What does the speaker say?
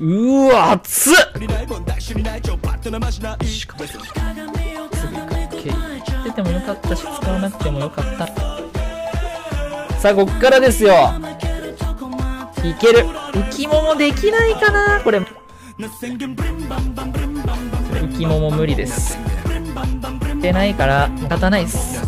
うわ、熱っ。しかもすぐ行く OK 出てもよかったし使わなくてもよかった。さあ、こっからですよ。いける。浮きももできないかなこれ。浮きもも無理です。出ないから仕方ないっす。